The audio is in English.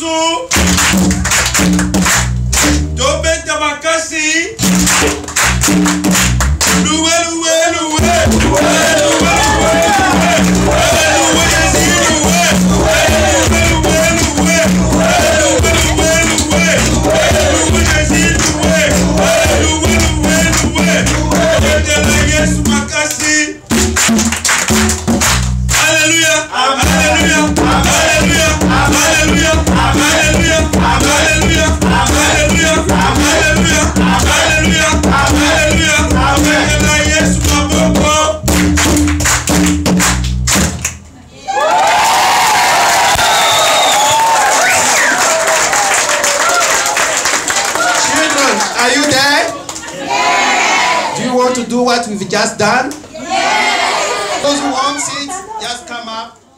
Yesu. Dobe jamaka. want to do what we've just done? Yes. Those who want it, just come up.